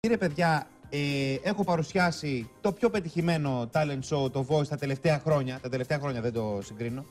Κύριε παιδιά, ε, έχω παρουσιάσει το πιο πετυχημένο talent show, το Voice, τα τελευταία χρόνια. Τα τελευταία χρόνια δεν το συγκρίνω.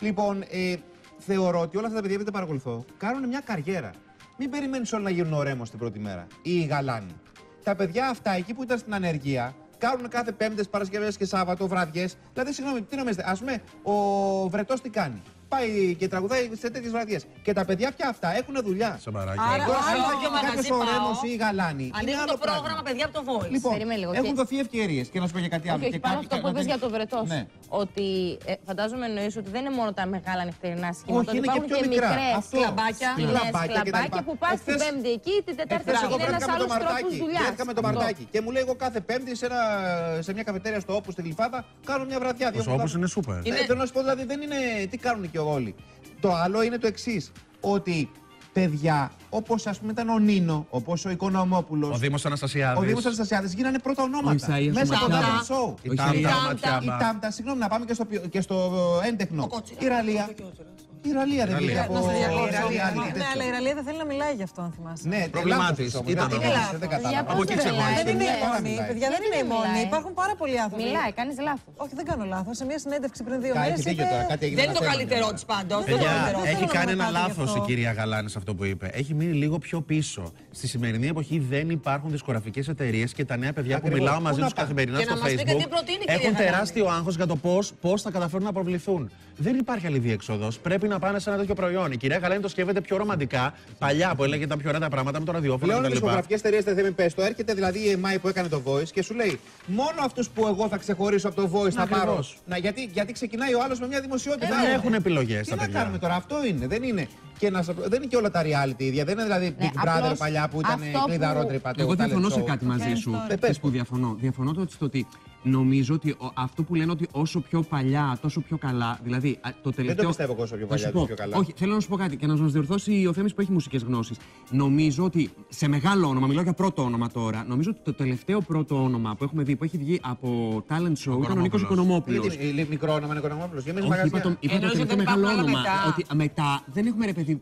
Λοιπόν, ε, θεωρώ ότι όλα αυτά τα παιδιά που τα παρακολουθώ κάνουν μια καριέρα. Μην περιμένεις όλοι να γίνουν ωρέμος την πρώτη μέρα ή οι γαλάνοι. Τα παιδιά αυτά εκεί που ήταν στην ανεργία κάνουν κάθε Πέμπτες, Παρασκευές και Σάββατο βραδιέ. Δηλαδή, συγγνώμη, τι νομίζετε, ας πούμε, ο Βρετός τι κάνει; Πάει και τραγουδάει σε τέτοιες βραδιές. Και τα παιδιά πια αυτά έχουν δουλειά. Σαμπαράκι. Άρα, Τώρα, άλλο αν θα και γίνει μαγαζί κάποιο πάω. ωρέμο ή γαλάνη. είναι Ανοίγουν άλλο το πρόγραμμα, πράγμα. παιδιά, από το Voice. Λοιπόν, Περίμενε λίγο. έχουν Και- δοθεί ευκαιρίες. Και να σου πω και κάτι άλλο. Όχι, όχι, Και πάνω κάτι- αυτό που κάτι- είπες για το Βρετός. Ναι. Ότι ε, φαντάζομαι εννοείς ότι δεν είναι μόνο τα μεγάλα νυχτερινά σχήματα. Όχι, ότι είναι και υπάρχουν πιο μικρά. μικρές Αυτό. κλαμπάκια. σκηνές, Κλαμπάκια και τα κλαμπάκια λοιπά. που πας την Εχθές- Πέμπτη εκεί, την Τετάρτη Εχθές εγώ είναι ένας βρέθηκα με το άλλος τρόπος Μαρτάκι. δουλειάς. Βρέθηκα με το Αυτό. Μαρτάκι. Και μου λέει εγώ κάθε Πέμπτη σε, ένα, σε μια καφετέρια στο Όπου στη Γλυφάδα κάνω μια βραδιά. δύο Ο Όπους εβδομάδες. είναι σούπερ. Ναι, Είναι- θέλω να σου πω δηλαδή δεν είναι. Τι κάνουν και όλοι. Το άλλο είναι το εξής. Ότι παιδιά όπως ας πούμε ήταν ο Νίνο, όπως ο Οικονομόπουλος. Ο Δήμος Ο Αναστασιάδη. Δήμος Αναστασιάδης γίνανε πρώτα Ο ονόματα. Ισαΐας Μέσα από Ματιά. τα show. Η Ο Τάμτα, Ισαΐας. ο Τάμτα. Η Ματιάμπα. Τάμτα, συγγνώμη, να πάμε και στο, ποιο- και στο έντεχνο. κότσιρας. Η Ραλία. Η Ραλία δεν Ραλία. βγήκε από. Να σε η διακόψω. Ραλία, άλλη Ναι, τέτοιο. αλλά η Ραλία δεν θέλει να μιλάει γι' αυτό, αν θυμάσαι. Ναι, Πρόβλημά λάθος της. όμως, Ήταν δεν λάθος. κατάλαβα, δεν κατάλαβα. Για Από εκεί πώς δεν ξεχώρισε. μιλάει. Δεν είναι η Μιλάει, μόνη. μιλάει. Παιδιά, δεν είναι η Γιατί μόνη. μιλάει. Υπάρχουν πάρα πολλοί άνθρωποι. Μιλάει, κάνεις λάθος. Όχι, δεν κάνω λάθος. Σε μια συνέντευξη πριν δύο Κα- μέρες. έχει δίκιο τώρα, κάτι έγινε Δεν είναι ένα το θέμα. καλύτερό της πάντως. Παιδιά, έχει θέλω κάνει να ένα μάθω γι' λάθος αυτό. η κυρία Γαλάνη σε αυτό που είπε. Έχει μείνει λίγο πιο πίσω. Στη σημερινή εποχή δεν υπάρχουν δισκογραφικές εταιρείες και τα νέα παιδιά που Ακριβώς. μιλάω Πού μαζί να του πάνε; καθημερινά Και στο να μας πείτε Facebook τι προτείνει η κυρία έχουν Γαλάνη. τεράστιο άγχος για το πώς θα καταφέρουν να προβληθούν. Δεν υπάρχει άλλη διέξοδος. Πρέπει να πάνε σε ένα τέτοιο προϊόν. Η κυρία Γαλάνη το σκέφτεται πιο ρομαντικά. Παλιά που έλεγε τα πιο ωραία τα πράγματα με το ραδιόφωνο Πλέον οι κτλ. δισκογραφικέ εταιρείε δεν θέλουν πες το. Έρχεται δηλαδή η EMI που έκανε το Voice και σου λέει μόνο αυτούς που εγώ θα ξεχωρίσω από το Voice θα πάρω. Ακριβώς. Να, γιατί, γιατί ξεκινάει ο άλλος με μια δημοσιότητα. Δεν έχουν επιλογές Τι τα να παιδιά. κάνουμε τώρα, αυτό είναι. Δεν είναι, και να, σας πω- δεν είναι και όλα τα reality ίδια. Δεν είναι δηλαδή Ναι, Big Brother απλώς παλιά που ήταν αυτό που- κλειδαρότρυπα. το Εγώ talent διαφωνώ σε show. κάτι μαζί Ποια σου. είναι η ιστορία; Πες που διαφωνώ. Διαφωνώ το στο ότι νομίζω ότι ο- αυτό που λένε ότι όσο πιο παλιά, τόσο πιο καλά. Δηλαδή, α, το τελευταίο. πιστεύω εγώ όσο πιο Θα σου παλιά, πω. τόσο πιο καλά. Όχι, θέλω να σου πω κάτι και να μας διορθώσει ο Θέμης που έχει μουσικές γνώσεις. Νομίζω ότι σε μεγάλο όνομα, μιλάω για πρώτο όνομα τώρα, νομίζω ότι το τελευταίο πρώτο όνομα που έχουμε δει που έχει βγει από talent show ήταν ο Νίκος Οικονομόπουλος. Γιατί είναι μικρό όνομα είναι οικονομόπουλος. Για εμείς Όχι, είπα μαγαζιά. το, είπα το Εννοείς ότι τελευταίο δεν μεγάλο υπάρχουν άλλα όνομα. μετά. Ότι μετά δεν έχουμε ρε παιδί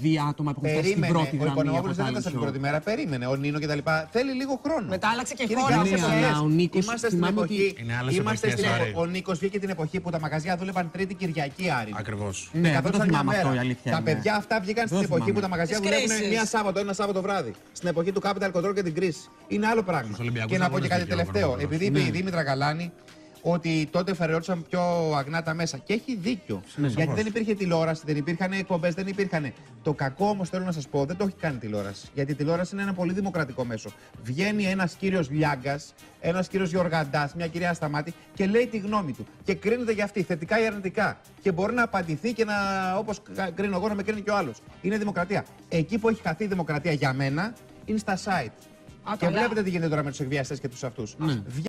δει άτομα που έχουν φτάσει στην Περίμενε. πρώτη Ο γραμμή. από Οικονομόπουλος δεν talent έφτασε την show. πρώτη μέρα. Περίμενε. Ο Νίνο κτλ. Θέλει λίγο χρόνο. Μετά άλλαξε και Είναι χώρα. κάποιες Ναι, αλλά εποχές. ο Νίκος Είμαστε στην θυμάμαι ότι εποχή. Είναι άλλες Είμαστε εποχές, στην Άρη. εποχή. Ο Νίκος βγήκε την εποχή που τα μαγαζιά δούλευαν Τρίτη Κυριακή Άρη. Ακριβώς. Ναι, δεν το Καθόντουσαν μια θυμάμαι μέρα. αυτό η αλήθεια. Τα είναι. παιδιά αυτά βγήκαν στην Δεν εποχή θυμάμαι. που τα μαγαζιά Τις δουλεύουν κρίσεις. μία Σάββατο, ένα Σάββατο βράδυ. Στην εποχή του Capital Control και την κρίση. Είναι άλλο πράγμα. Στους Ολυμπιακούς Και να πω και αγώνες κάτι βγήκε ο τελευταίο. Οικονομόπουλος. Επειδή είπε η Ναι. Δήμητρα Γαλάνη ότι τότε φεραιόντουσαν πιο αγνά τα μέσα. Και έχει δίκιο. Ναι, Γιατί σαφώς. δεν υπήρχε τηλεόραση, δεν υπήρχαν εκπομπές, δεν υπήρχαν. Το κακό όμως θέλω να σας πω δεν το έχει κάνει η τηλεόραση. Γιατί η τηλεόραση είναι ένα πολύ δημοκρατικό μέσο. Βγαίνει ένας κύριος Λιάγκας, ένας κύριος Γιωργαντά, μια κυρία Ασταμάτη και λέει τη γνώμη του. Και κρίνεται για αυτή, θετικά ή αρνητικά. Και μπορεί να απαντηθεί και να, όπως κρίνω εγώ, να με κρίνει και ο άλλος. Είναι δημοκρατία. Εκεί που έχει χαθεί η δημοκρατία για μένα είναι στα site. Α, και καλά. βλέπετε τι γίνεται τώρα με τους εκβιαστές και τους αυτούς.